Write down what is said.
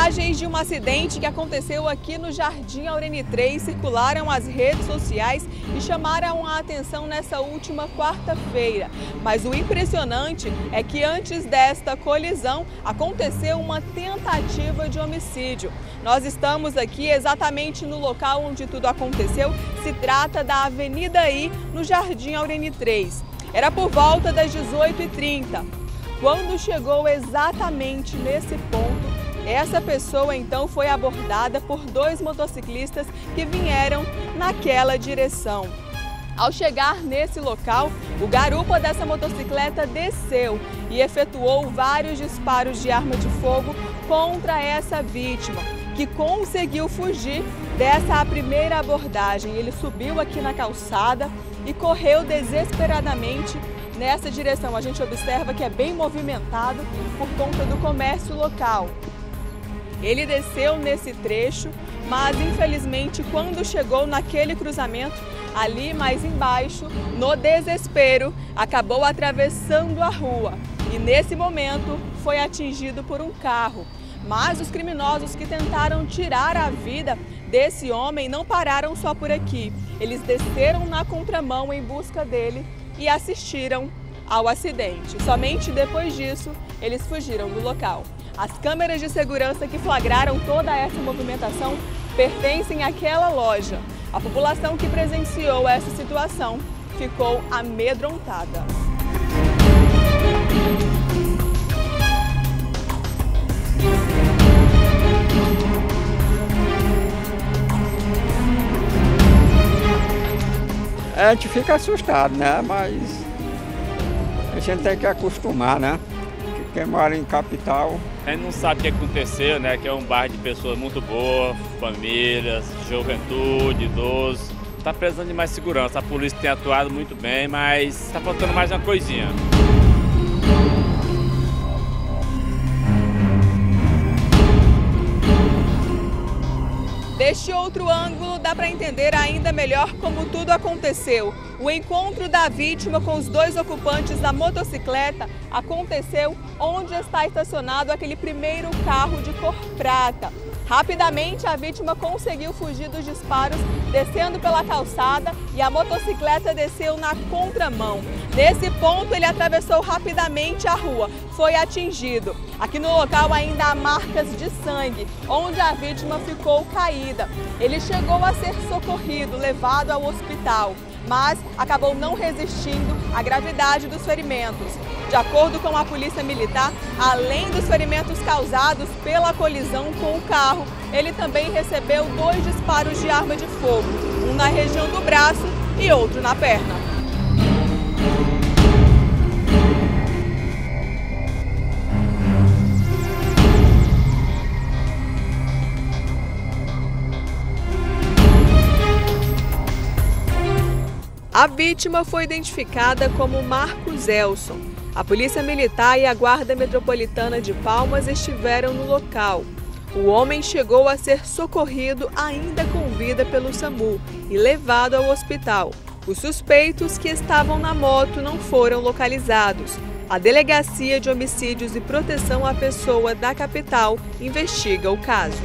Imagens de um acidente que aconteceu aqui no Jardim Aureni 3 circularam as redes sociais e chamaram a atenção nessa última quarta-feira. Mas o impressionante é que antes desta colisão aconteceu uma tentativa de homicídio. Nós estamos aqui exatamente no local onde tudo aconteceu. Se trata da Avenida I, no Jardim Aureni 3. Era por volta das 18h30. Quando chegou exatamente nesse ponto, essa pessoa então foi abordada por dois motociclistas que vieram naquela direção. Ao chegar nesse local, o garupa dessa motocicleta desceu e efetuou vários disparos de arma de fogo contra essa vítima, que conseguiu fugir dessa primeira abordagem. Ele subiu aqui na calçada e correu desesperadamente nessa direção. A gente observa que é bem movimentado por conta do comércio local. Ele desceu nesse trecho, mas infelizmente quando chegou naquele cruzamento, ali mais embaixo, no desespero, acabou atravessando a rua e nesse momento foi atingido por um carro. Mas os criminosos que tentaram tirar a vida desse homem não pararam só por aqui. Eles desceram na contramão em busca dele e assistiram ao acidente. Somente depois disso, eles fugiram do local. As câmeras de segurança que flagraram toda essa movimentação pertencem àquela loja. A população que presenciou essa situação ficou amedrontada. A gente fica assustado, né? Mas a gente tem que acostumar, né? Quem mora em capital. A gente não sabe o que aconteceu, né? Que é um bairro de pessoas muito boas, famílias, juventude, idosos. Está precisando de mais segurança. A polícia tem atuado muito bem, mas está faltando mais uma coisinha. Deste outro ângulo, dá para entender ainda melhor como tudo aconteceu. O encontro da vítima com os dois ocupantes da motocicleta aconteceu onde está estacionado aquele primeiro carro de cor prata. Rapidamente, a vítima conseguiu fugir dos disparos, descendo pela calçada e a motocicleta desceu na contramão. Nesse ponto, ele atravessou rapidamente a rua, foi atingido. Aqui no local ainda há marcas de sangue, onde a vítima ficou caída. Ele chegou a ser socorrido, levado ao hospital mas acabou não resistindo à gravidade dos ferimentos. De acordo com a Polícia Militar, além dos ferimentos causados pela colisão com o carro, ele também recebeu dois disparos de arma de fogo, um na região do braço e outro na perna. A vítima foi identificada como Marcos Elson. A Polícia Militar e a Guarda Metropolitana de Palmas estiveram no local. O homem chegou a ser socorrido ainda com vida pelo SAMU e levado ao hospital. Os suspeitos que estavam na moto não foram localizados. A Delegacia de Homicídios e Proteção à Pessoa da capital investiga o caso.